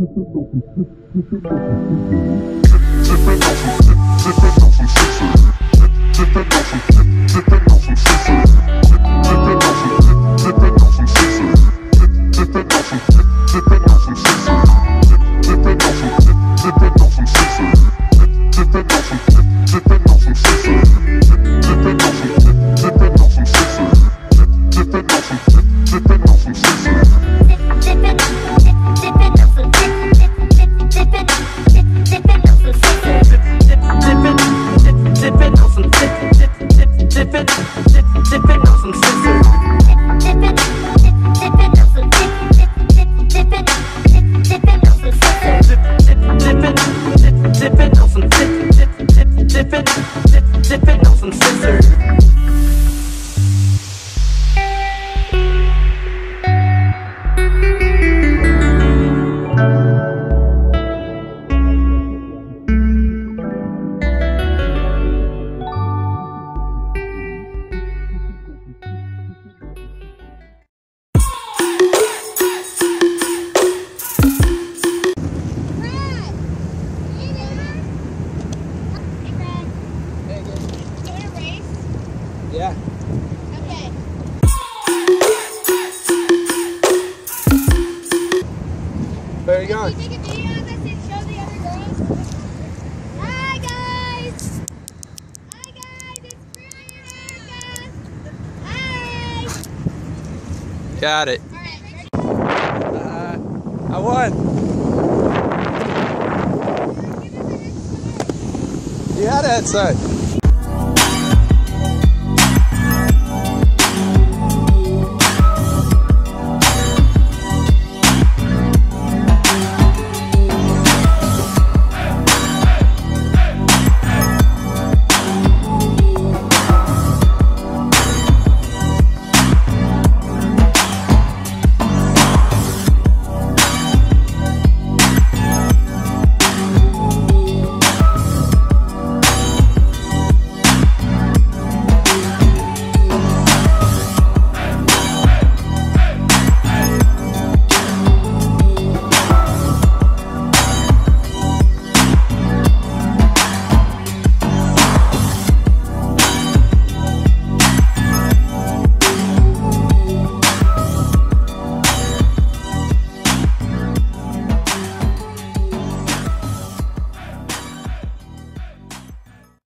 Dipping Where are you Can going? you take a video of and show the other girls? Hi guys! Hi guys, it's Brian Hi! Got it. Alright. Uh, I won. Give us an You had a head start.